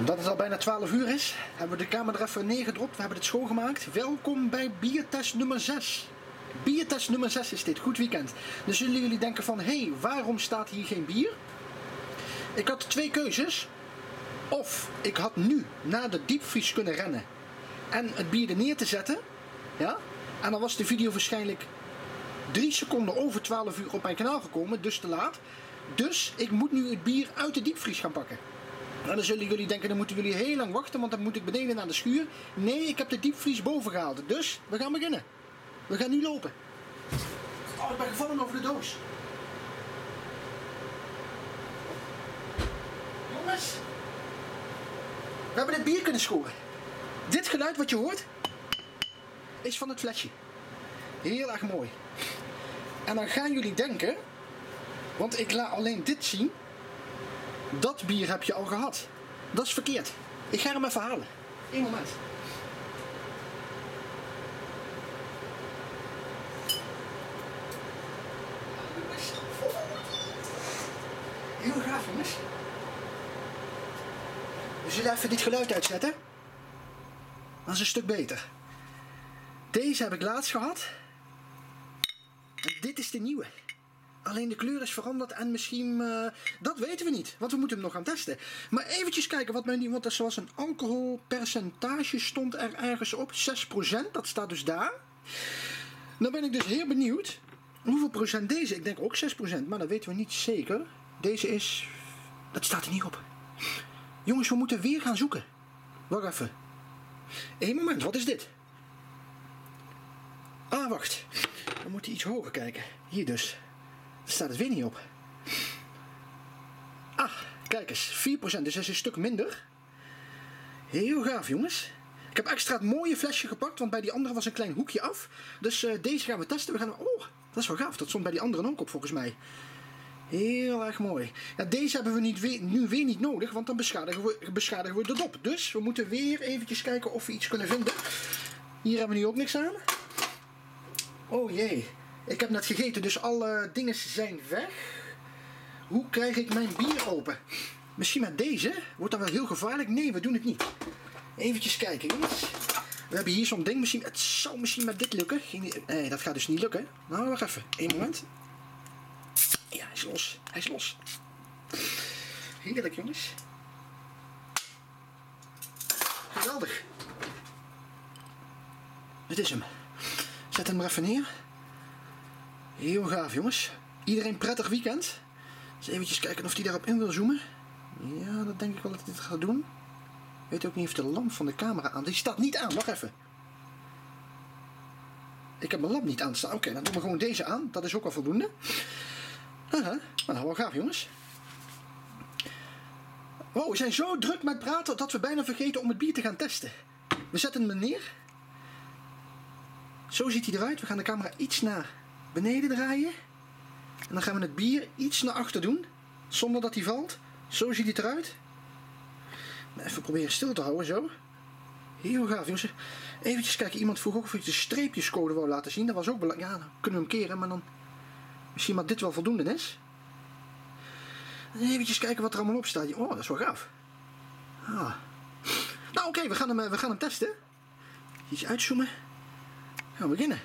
Omdat het al bijna 12 uur is, hebben we de kamer er even neergedropt. We hebben het schoongemaakt. Welkom bij biertest nummer 6. Biertest nummer 6 is dit. Goed weekend. Dan zullen jullie denken van, hé, hey, waarom staat hier geen bier? Ik had twee keuzes. Of ik had nu naar de diepvries kunnen rennen en het bier er neer te zetten. Ja? En dan was de video waarschijnlijk 3 seconden over 12 uur op mijn kanaal gekomen, dus te laat. Dus ik moet nu het bier uit de diepvries gaan pakken. En dan zullen jullie denken, dan moeten jullie heel lang wachten, want dan moet ik beneden naar de schuur. Nee, ik heb de diepvries boven gehaald. Dus we gaan beginnen. We gaan nu lopen. Oh, ik ben gevallen over de doos. Jongens. We hebben het bier kunnen scoren. Dit geluid wat je hoort, is van het flesje. Heel erg mooi. En dan gaan jullie denken, want ik laat alleen dit zien, dat bier heb je al gehad. Dat is verkeerd. Ik ga hem even halen. Eén moment. Heel gaaf jongens. We zullen even dit geluid uitzetten. Dat is een stuk beter. Deze heb ik laatst gehad. En dit is de nieuwe. Alleen de kleur is veranderd en misschien... Uh, dat weten we niet, want we moeten hem nog gaan testen. Maar eventjes kijken wat mijn... Want er was een alcoholpercentage stond er ergens op. 6%, dat staat dus daar. Dan ben ik dus heel benieuwd hoeveel procent deze... Ik denk ook 6%, maar dat weten we niet zeker. Deze is... Dat staat er niet op. Jongens, we moeten weer gaan zoeken. Wacht even. Eén moment, wat is dit? Ah, wacht. We moeten iets hoger kijken. Hier dus. Staat het weer niet op. Ah, kijk eens. 4%, dus dat is een stuk minder. Heel gaaf, jongens. Ik heb extra het mooie flesje gepakt, want bij die andere was een klein hoekje af. Dus uh, deze gaan we testen. We gaan... Oh, dat is wel gaaf. Dat stond bij die anderen ook op, volgens mij. Heel erg mooi. Ja, deze hebben we niet weer, nu weer niet nodig, want dan beschadigen we, beschadigen we de dop. Dus we moeten weer eventjes kijken of we iets kunnen vinden. Hier hebben we nu ook niks aan. Oh jee. Ik heb net gegeten, dus alle dingen zijn weg. Hoe krijg ik mijn bier open? Misschien met deze? Wordt dat wel heel gevaarlijk? Nee, we doen het niet. Eventjes kijken, jongens. We hebben hier zo'n ding. Misschien, het zou misschien met dit lukken. Nee, dat gaat dus niet lukken. Nou, wacht even. Eén moment. Ja, hij is los. Hij is los. Heerlijk, jongens. Geweldig. Dit is hem. Zet hem maar even neer. Heel gaaf, jongens. Iedereen prettig weekend. Eens eventjes kijken of hij daarop in wil zoomen. Ja, dat denk ik wel dat hij dit gaat doen. Weet ook niet of de lamp van de camera aan... Die staat niet aan, wacht even. Ik heb mijn lamp niet aanstaan. Oké, dan doen we gewoon deze aan. Dat is ook al voldoende. Haha, nou, wel gaaf jongens. Wow, we zijn zo druk met praten dat we bijna vergeten om het bier te gaan testen. We zetten hem neer. Zo ziet hij eruit. We gaan de camera iets naar beneden draaien. En dan gaan we het bier iets naar achter doen. Zonder dat hij valt. Zo ziet hij eruit. Even proberen stil te houden, zo. Heel gaaf, jongens. Even kijken, iemand vroeg ook of ik de streepjescode wou laten zien. Dat was ook belangrijk. Ja, dan kunnen we hem keren, maar dan Misschien dat dit wel voldoende is. Even kijken wat er allemaal op staat. Oh, dat is wel gaaf. Ah. Nou oké, we, gaan hem, eh, we gaan hem testen. Iets uitzoomen. Gaan we beginnen.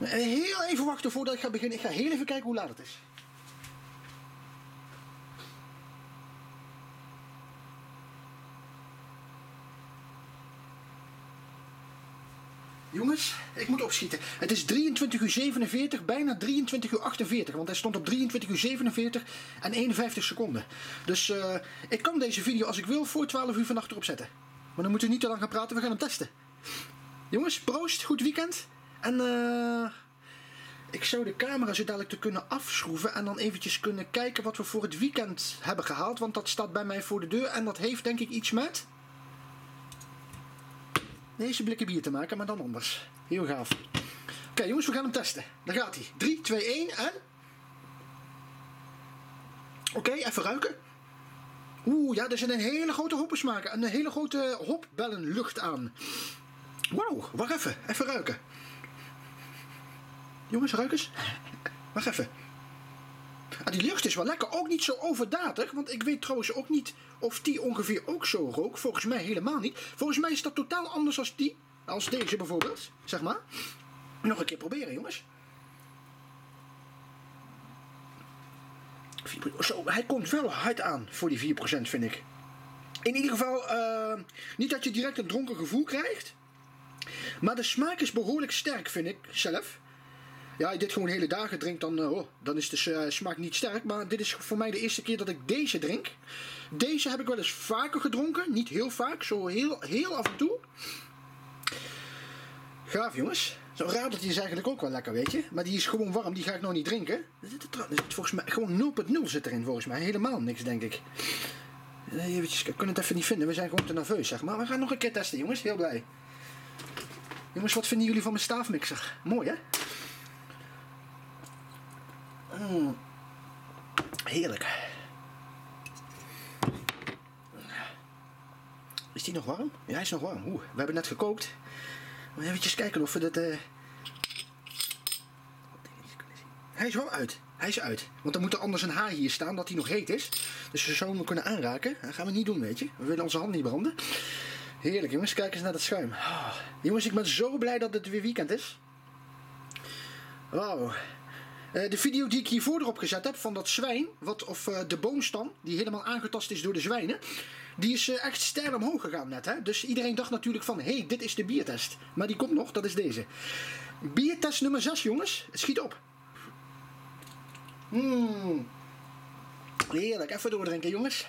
Eh, heel even wachten voordat ik ga beginnen. Ik ga heel even kijken hoe laat het is. Jongens, ik moet opschieten. Het is 23 uur 47, bijna 23 uur 48. Want hij stond op 23 uur 47 en 51 seconden. Dus uh, ik kan deze video als ik wil voor 12 uur vannacht erop zetten. Maar dan moeten we niet te lang gaan praten, we gaan hem testen. Jongens, proost, goed weekend. En uh, ik zou de camera zo dadelijk te kunnen afschroeven en dan eventjes kunnen kijken wat we voor het weekend hebben gehaald. Want dat staat bij mij voor de deur en dat heeft denk ik iets met deze blikken bier te maken, maar dan anders. Heel gaaf. Oké jongens, we gaan hem testen. Daar gaat hij. 3, 2, 1 en... Oké, even ruiken. Oeh, ja, er zit een hele grote hoppensmaak en een hele grote hopbellenlucht aan. Wauw, wacht even. Even ruiken. Jongens, ruik eens. Wacht even. Ah, die lucht is wel lekker, ook niet zo overdadig. Want ik weet trouwens ook niet of die ongeveer ook zo rook. Volgens mij helemaal niet. Volgens mij is dat totaal anders als die. Als deze bijvoorbeeld, zeg maar. Nog een keer proberen, jongens. Zo, hij komt wel hard aan voor die 4%, vind ik. In ieder geval, uh, niet dat je direct een dronken gevoel krijgt. Maar de smaak is behoorlijk sterk, vind ik zelf. Ja, je dit gewoon hele dagen drinkt, dan, uh, oh, dan is de uh, smaak niet sterk. Maar dit is voor mij de eerste keer dat ik deze drink. Deze heb ik wel eens vaker gedronken. Niet heel vaak, zo heel, heel af en toe. Gaaf, jongens. Zo raar dat die is eigenlijk ook wel lekker, weet je. Maar die is gewoon warm, die ga ik nog niet drinken. Er zit, volgens mij gewoon 0.0 zit erin, volgens mij. Helemaal niks, denk ik. Eventjes, ik kan het even niet vinden. We zijn gewoon te nerveus, zeg maar. We gaan nog een keer testen, jongens. Heel blij. Jongens, wat vinden jullie van mijn staafmixer? Mooi, hè? Mm. Heerlijk. Is die nog warm? Ja, hij is nog warm. Oeh, we hebben net gekookt. Even kijken of we dat... Uh... Hij is wel uit. Hij is uit. Want dan moet er anders een haar hier staan dat hij nog heet is. Dus we zouden hem kunnen aanraken. Dat gaan we niet doen, weet je. We willen onze hand niet branden. Heerlijk, jongens. Kijk eens naar dat schuim. Oh. Jongens, ik ben zo blij dat het weer weekend is. Wauw. Uh, de video die ik hiervoor erop gezet heb van dat zwijn, wat, of uh, de boomstam, die helemaal aangetast is door de zwijnen, die is uh, echt stijl omhoog gegaan net. Hè? Dus iedereen dacht natuurlijk van, hé, hey, dit is de biertest. Maar die komt nog, dat is deze. Biertest nummer 6, jongens. Het schiet op. Mmm. Heerlijk, even doordrinken, jongens.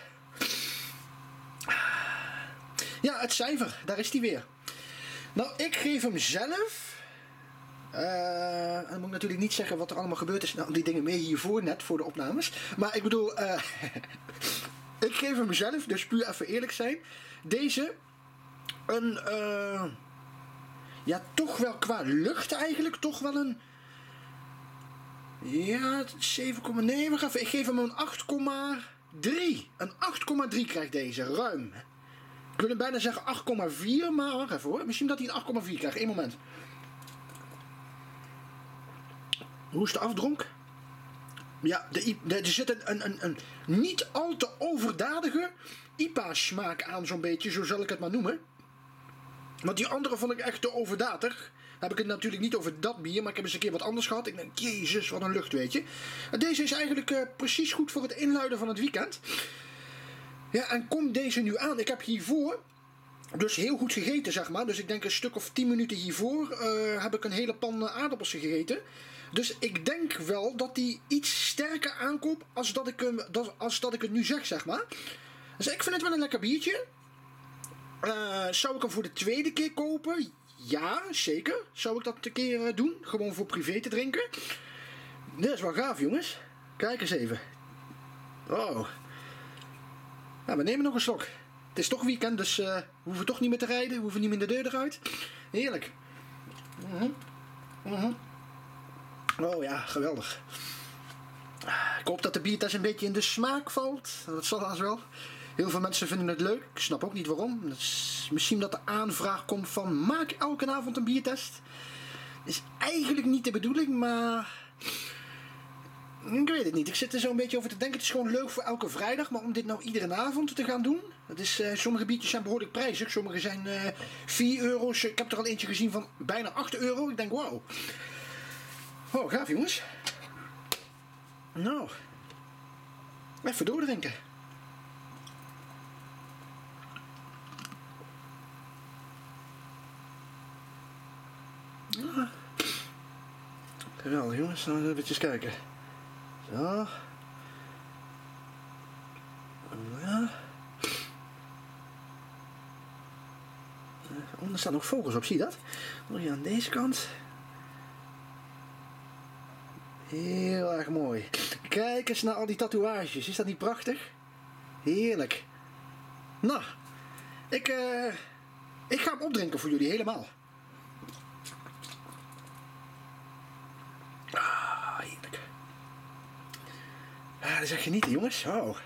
Ja, het cijfer, daar is die weer. Nou, ik geef hem zelf. Uh, dan moet ik natuurlijk niet zeggen wat er allemaal gebeurd is. Nou, die dingen meer hiervoor net, voor de opnames. Maar ik bedoel, uh, ik geef hem zelf, dus puur even eerlijk zijn. Deze, een, uh, ja, toch wel qua lucht eigenlijk, toch wel een ja, 7,9. Ik geef hem een 8,3. Een 8,3 krijgt deze, ruim. Ik wil hem bijna zeggen 8,4, maar wacht even hoor. Misschien dat hij een 8,4 krijgt. Eén moment. De afdronk? Ja, de, de, er zit een, een, een, een, niet al te overdadige IPA-smaak aan, zo'n beetje, zo zal ik het maar noemen. Want die andere vond ik echt te overdadig heb ik het natuurlijk niet over dat bier, maar ik heb eens een keer wat anders gehad. Ik denk, jezus, wat een lucht, weet je. Deze is eigenlijk uh, precies goed voor het inluiden van het weekend. Ja, en komt deze nu aan? Ik heb hiervoor dus heel goed gegeten, zeg maar. Dus ik denk een stuk of 10 minuten hiervoor uh, heb ik een hele pan aardappels gegeten. Dus ik denk wel dat die iets sterker aankomt als dat ik, hem, als dat ik het nu zeg, zeg maar. Dus ik vind het wel een lekker biertje. Uh, zou ik hem voor de tweede keer kopen? Ja, zeker. Zou ik dat een keer eh, doen? Gewoon voor privé te drinken. Dit is wel gaaf, jongens. Kijk eens even. Oh. Nou, we nemen nog een slok. Het is toch weekend, dus uh, we hoeven toch niet meer te rijden. We hoeven niet meer de deur eruit. Heerlijk. Mm -hmm. Oh ja, geweldig. Ik hoop dat de biertest een beetje in de smaak valt. Dat zal als wel. Heel veel mensen vinden het leuk. Ik snap ook niet waarom. Is misschien dat de aanvraag komt van maak elke avond een biertest. Is eigenlijk niet de bedoeling, maar... Ik weet het niet. Ik zit er zo een beetje over te denken. Het is gewoon leuk voor elke vrijdag. Maar om dit nou iedere avond te gaan doen. Dat is, uh, sommige biertjes zijn behoorlijk prijzig. Sommige zijn uh, eh, 4 euro's. Ik heb er al eentje gezien van bijna 8 euro. Ik denk, wauw. Oh, gaaf jongens. Nou. Even doordrinken. Ja. Geweldig jongens, dan even kijken. Zo. Ja. Oh, er staan nog vogels op, zie je dat? Nog hier aan deze kant. Heel erg mooi. Kijk eens naar al die tatoeages. Is dat niet prachtig? Heerlijk. Nou, ik, uh, ik ga hem opdrinken voor jullie helemaal. Ja, dat is echt genieten, jongens. Oh.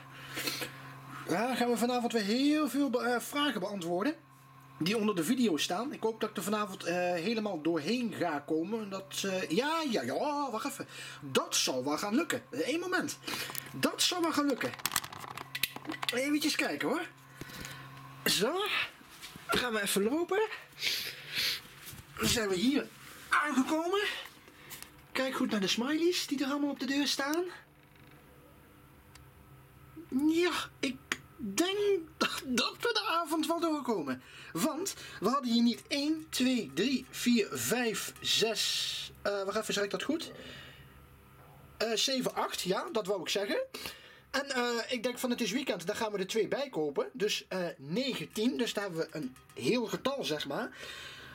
Ja, gaan we vanavond weer heel veel uh, vragen beantwoorden. die onder de video staan. Ik hoop dat ik er vanavond eh, helemaal doorheen ga komen. Dat, eh, ja, ja, ja, wacht even. Dat zal wel gaan lukken. Eén moment. Dat zal wel gaan lukken. Even kijken hoor. Zo. Gaan we even lopen. Dan zijn we hier aangekomen. Kijk goed naar de smileys die er allemaal op de deur staan. Ja, ik denk dat we de avond wel doorkomen. Want we hadden hier niet 1, 2, 3, 4, 5, 6. Uh, wacht even, zeg ik dat goed? Uh, 7, 8, ja, dat wou ik zeggen. En uh, ik denk van het is weekend, daar gaan we er twee bij kopen. Dus uh, 19, dus daar hebben we een heel getal, zeg maar.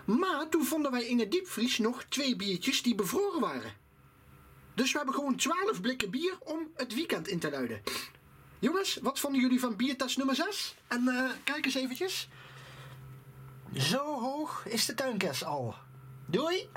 Maar toen vonden wij in het diepvries nog twee biertjes die bevroren waren. Dus we hebben gewoon 12 blikken bier om het weekend in te luiden. Jongens, wat vonden jullie van biertas nummer 6? En uh, kijk eens eventjes. Zo hoog is de tuinkers al. Doei!